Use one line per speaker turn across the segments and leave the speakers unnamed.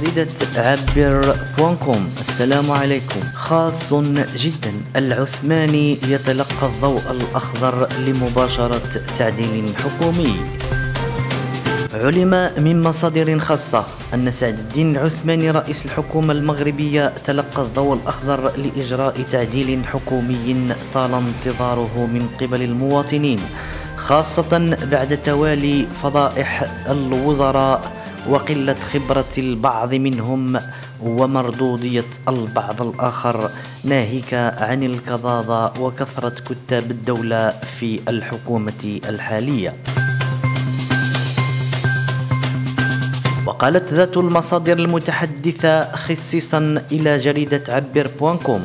جريدة عبر بوانكوم السلام عليكم. خاص جدا. العثماني يتلقى الضوء الأخضر لمباشرة تعديل حكومي. علم من مصادر خاصة أن سعد الدين العثماني رئيس الحكومة المغربية تلقى الضوء الأخضر لإجراء تعديل حكومي طال انتظاره من قبل المواطنين خاصة بعد توالي فضائح الوزراء وقلة خبرة البعض منهم ومردودية البعض الآخر ناهيك عن الكظاظة وكثرة كتاب الدولة في الحكومة الحالية. وقالت ذات المصادر المتحدثة خصيصا إلى جريدة عبر بوانكوم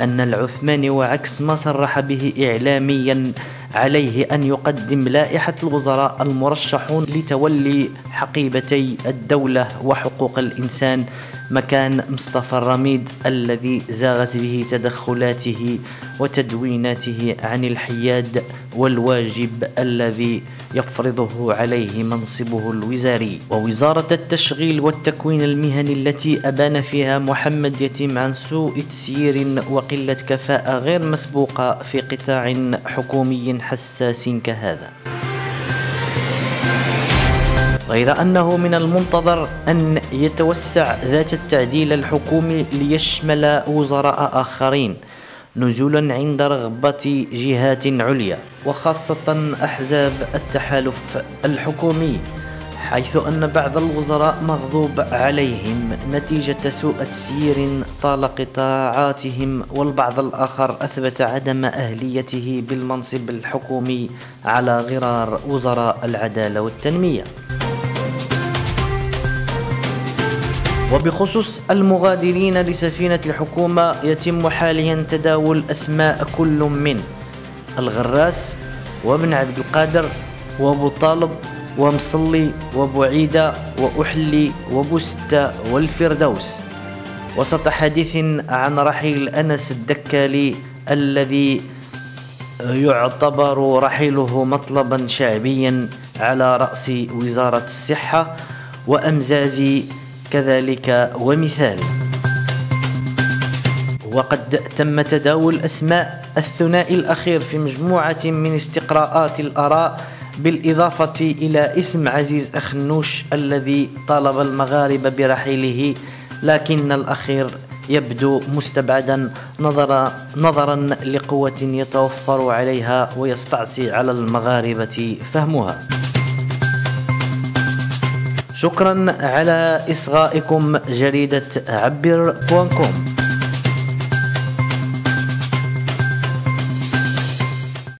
أن العثماني وعكس ما صرح به إعلاميا عليه أن يقدم لائحة الوزراء المرشحون لتولي حقيبتي الدولة وحقوق الإنسان مكان مصطفى الرميد الذي زاغت به تدخلاته وتدويناته عن الحياد والواجب الذي يفرضه عليه منصبه الوزاري. ووزارة التشغيل والتكوين المهني التي أبان فيها محمد يتيم عن سوء تسيير وقلة كفاءة غير مسبوقة في قطاع حكومي حساس كهذا. غير أنه من المنتظر أن يتوسع ذات التعديل الحكومي ليشمل وزراء آخرين. نزولا عند رغبة جهات عليا وخاصة أحزاب التحالف الحكومي حيث أن بعض الوزراء مغضوب عليهم نتيجة سوء تسيير طال قطاعاتهم والبعض الآخر أثبت عدم أهليته بالمنصب الحكومي على غرار وزراء العدالة والتنمية. وبخصوص المغادرين لسفينة الحكومة يتم حاليا تداول أسماء كل من الغراس وابن عبد القادر وأبو طالب ومصلي وبعيدة وأحلي وبستة والفردوس. وسط حديث عن رحيل أنس الدكالي الذي يعتبر رحيله مطلبا شعبيا على رأس وزارة الصحة وأمزاز كذلك ومثال. وقد تم تداول أسماء الثنائي الأخير في مجموعة من استقراءات الآراء بالإضافة إلى اسم عزيز أخنوش الذي طالب المغاربة برحيله لكن الأخير يبدو مستبعدا نظرا نظرا لقوة يتوفر عليها ويستعصي على المغاربة فهمها. شكرا على إصغائكم جريدة عبر بوانكوم